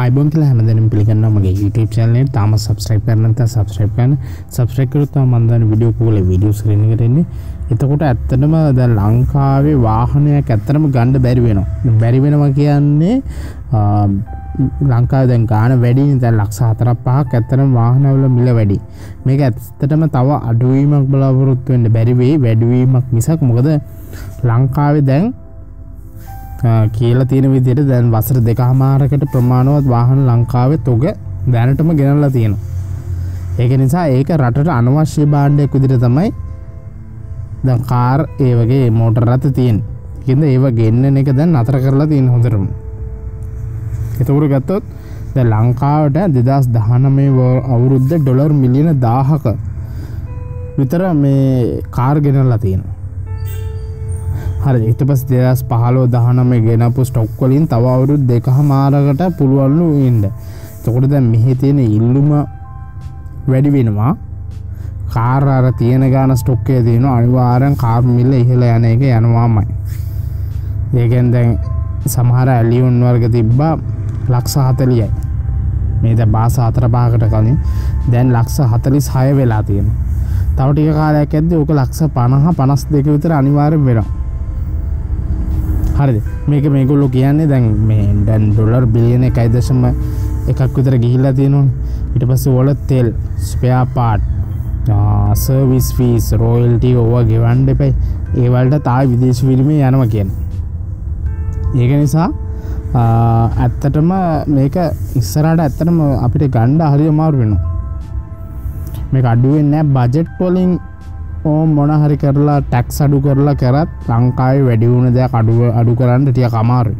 අයිබොන් කියලා හැමදැනම් පිළිගන්න මගේ YouTube චැනලේ තාම සබස්ක්‍රයිබ් කරන්න නැත්නම් සබස්ක්‍රයිබ් කරන්න. සබස්ක්‍රයිබ් කරොත් තමයි මම දාන වීඩියෝ කෝල වීඩියෝ ස්ක්‍රීන් එකට එන්නේ. එතකොට ඇත්තටම දැන් ලංකාවේ වාහනයක් ඇත්තටම ගන්න බැරි වෙනවා. බැරි වෙනවා කියන්නේ ලංකාව දැන් ගාන වැඩි දැන් ලක්ෂ හතරක් පහක් ඇත්තටම වාහනවල මිල වැඩි. මේක ඇත්තටම තව අඩුවීමක් බලාපොරොත්තු වෙන්න බැරි වෙයි. වැඩිවීමක් මිසක්. මොකද ලංකාවේ දැන් කියලා තියෙන විදියට දැන් වසර දෙක හමාරකට ප්‍රමාණවත් වාහන ලංකාවේ තොග දැනටම ගෙනල්ලා තියෙන ඒක නිසා ඒක රටට අනවශ්‍ය බාණ්ඩයක් විදිට තමයි ද කාර් ඒ වගේ මෝටර් රත තියෙන් ඉද ඒව ගෙන්න්න එක දැන් අතර කරලා තියෙන හොඳරම එතකුරු ගත්තොත් ද ලංකාවට දෙදස් දහනමේ අවුරුද්ධ ඩොලර් මිලියන දාහක විතර මේ කාර් ගෙනල්ලා තියෙනවා. හරි එට පස් දෙදස් පහලෝ දහනම ගෙනපු ස්ටොක්කොලින් තව අවුරුත් දෙක හමාරකට පුළුවන්ලු ඉන්ඩ තකොට දැ මෙහි තියෙන ඉල්ලුම වැඩි වෙනවා. කාරාර තියෙන ගාන ස්ටොක්කේ තියෙන අනිවාරෙන් කාර්මිල්ල ඉහල යන එක යනවාමයි. ඒකෙන් දැන් සමහර ඇලියුන් වර්ග තිබ්බා ලක්ෂ හතලියයි. මේ ද බාස අතර පාකට කලින් දැන් ලක්ෂ හතලිස් හය වෙලා තියෙන තවටික කාලයක් ඇද ඕක ලක්ෂ පණහ පනස් දෙක විතර අනිවාරෙන් වෙනවා. හරි මේක මේගොල්ලො කියන්නේ දැන් මේ ඩැන් ඩොලර් බිලියන එකයි දශම එකක් විතර ගිහිල්ලා තියෙනවා ඉට පස්ස ඔල තෙල් ස්පයා පාට් සර්විස් ෆීස් රෝයල්ට ඕවා ගෙවන්ඩ එපයි. ඒවල්ට තා විදේශ විරිමේ යනව කියන ඒක නිසා ඇත්තටම මේක ඉස්සරට ඇත්තටම අපිට ගණ්ඩ හරි අමාරු වෙනවා. මේ අඩුවෙන් නෑ බජෙට් පොලින් ඕ මොනහරි කරලා ටැක්ස් අඩු කරලා කරත් ලංකායි වැඩිවුණ දෙයක් අඩුව අඩු කරන්න ටිය කමාරු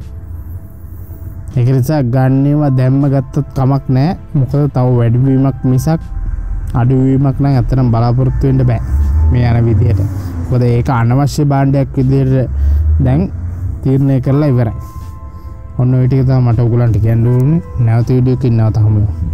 එකනිසා ගන්නේවා දැම්ම ගත්තත් කමක් නෑ. මොකද තව වැඩිවීමක් මිසක් අඩුවීමක් නම් ඇතරම් බලාපොරොත්තුවෙන්ට බෑ මේ යන විදිහට කොද ඒක අනවශ්‍ය බාණ්ඩයක් විදියට දැන් තීරණය කරලා ඉවරයි. ඔන්න විටිකතා මට උගලන්ට ගැන්ඩුවන නැවත විඩියකින් නවතහමුව